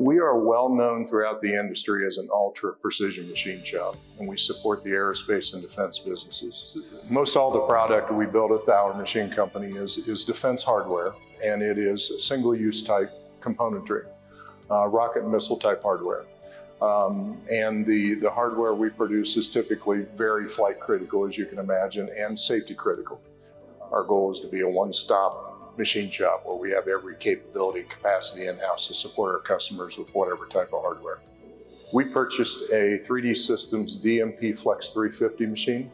We are well known throughout the industry as an ultra precision machine shop, and we support the aerospace and defense businesses. Most all the product we build at Thaler Machine Company is, is defense hardware, and it is single use type componentry, uh, rocket missile type hardware. Um, and the, the hardware we produce is typically very flight critical, as you can imagine, and safety critical. Our goal is to be a one stop machine shop where we have every capability and capacity in house to support our customers with whatever type of hardware. We purchased a 3D Systems DMP Flex 350 machine.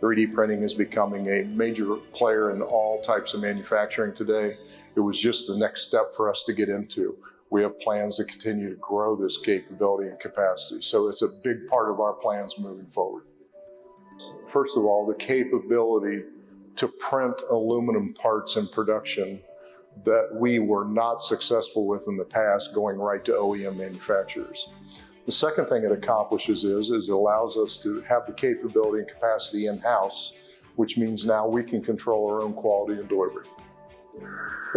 3D printing is becoming a major player in all types of manufacturing today. It was just the next step for us to get into we have plans to continue to grow this capability and capacity. So it's a big part of our plans moving forward. First of all, the capability to print aluminum parts in production that we were not successful with in the past going right to OEM manufacturers. The second thing it accomplishes is, is it allows us to have the capability and capacity in-house, which means now we can control our own quality and delivery.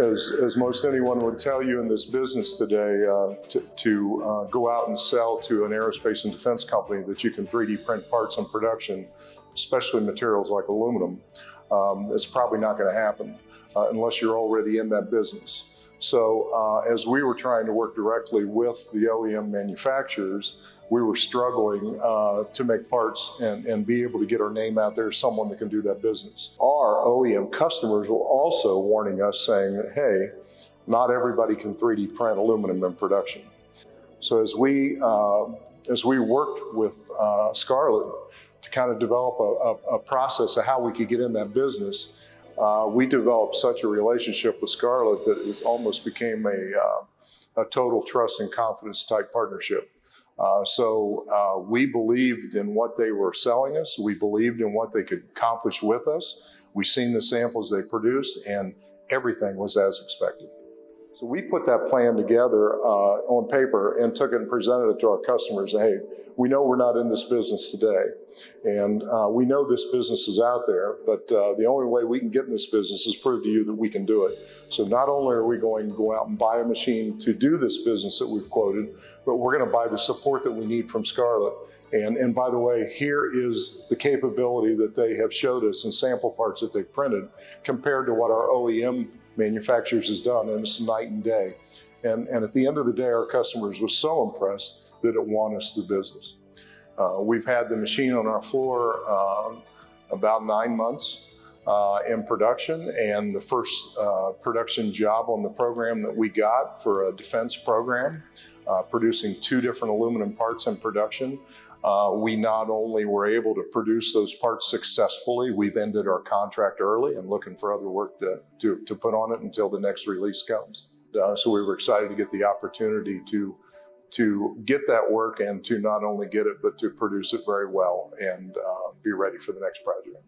As, as most anyone would tell you in this business today, uh, to, uh, go out and sell to an aerospace and defense company that you can 3D print parts in production, especially materials like aluminum, um, it's probably not going to happen uh, unless you're already in that business. So uh, as we were trying to work directly with the OEM manufacturers, we were struggling uh, to make parts and, and be able to get our name out there as someone that can do that business. Our OEM customers were also warning us saying, hey, not everybody can 3D print aluminum in production. So as we, uh, as we worked with uh, Scarlett to kind of develop a, a, a, process of how we could get in that business, uh, we developed such a relationship with Scarlett that it almost became a, uh, a total trust and confidence type partnership. Uh, so uh, we believed in what they were selling us. We believed in what they could accomplish with us. We seen the samples they produced, and everything was as expected. So we put that plan together uh, on paper and took it and presented it to our customers. Hey, we know we're not in this business today, and uh, we know this business is out there, but uh, the only way we can get in this business is prove to you that we can do it. So not only are we going to go out and buy a machine to do this business that we've quoted, but we're going to buy the support that we need from Scarlett. And, and by the way, here is the capability that they have showed us in sample parts that they've printed compared to what our OEM manufacturers has done, and it's night and day. And, and at the end of the day, our customers were so impressed that it won us the business. Uh, we've had the machine on our floor uh, about nine months uh, in production, and the first uh, production job on the program that we got for a defense program, uh, producing two different aluminum parts in production, uh, we not only were able to produce those parts successfully, we've ended our contract early and looking for other work to, to, to put on it until the next release comes. Uh, so we were excited to get the opportunity to to get that work and to not only get it, but to produce it very well and uh, be ready for the next project.